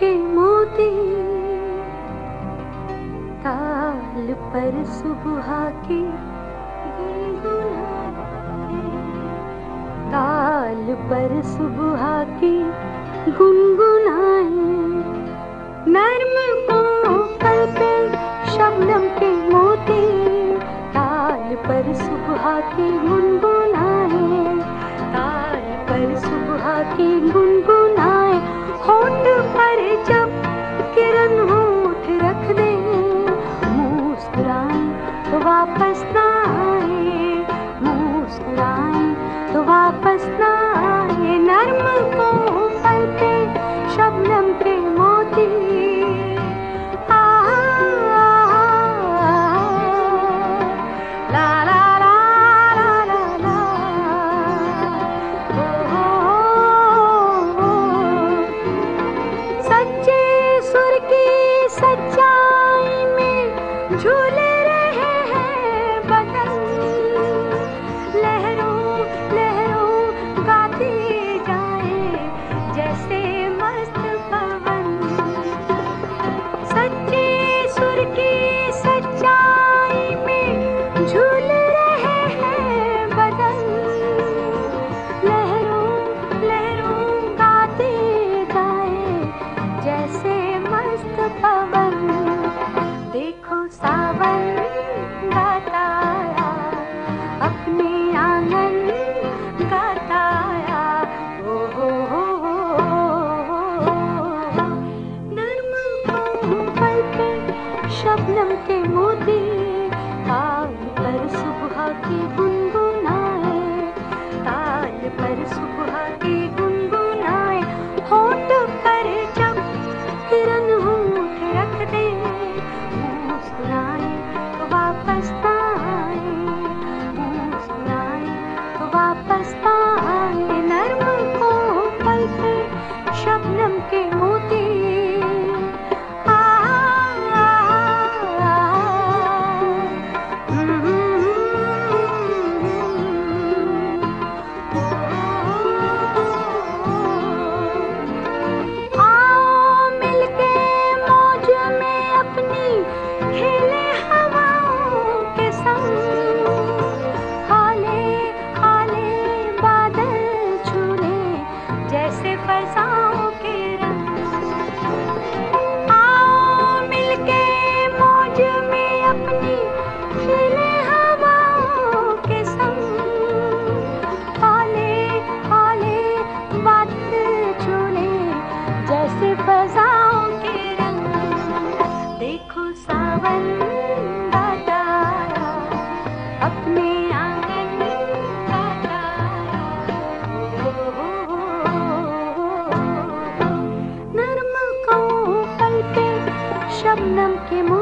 के मोती। ताल पर सुबह की ताल पर सुबह की गुनगुनाए। नर्म कोमल पे शबनम के मोती। ताल पर सुबह की झूले बात शबनम के मु